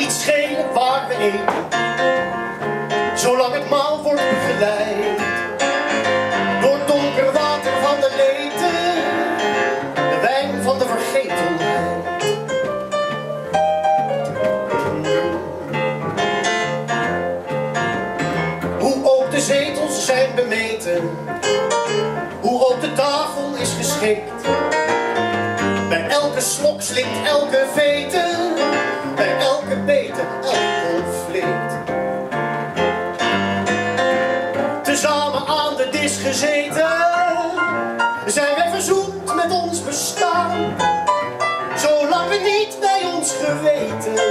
niet schelen waar we eten, zolang het maal wordt begeleid. Door donker water van de leten, de wijn van de vergetelheid. Hoe ook de zetels zijn bemeten, hoe ook de tafel is geschikt. Bij elke slok slinkt elke veten. Dis gezeten, zijn wij verzoend met ons bestaan. Zolang we niet bij ons geweten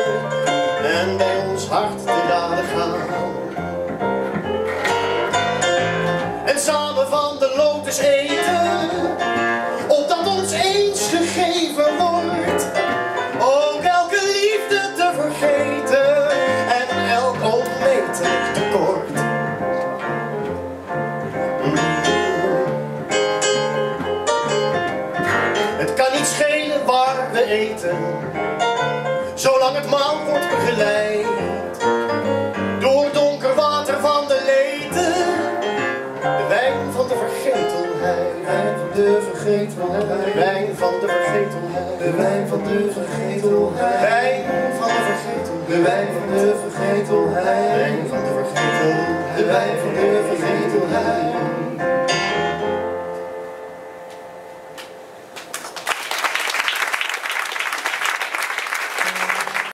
en bij ons hart te raden gaan. En samen van de lotus eten, Het kan niet schelen waar we eten, zolang het maal wordt begeleid. Door donker water van de leten, de wijn van de vergetelheid. De vergetelheid. De wijn van de vergetelheid. De wijn van de vergetelheid. Wijn van de vergetelheid. De wijn van de vergetelheid. Wijn van de vergetelheid. De wijn van de vergetelheid.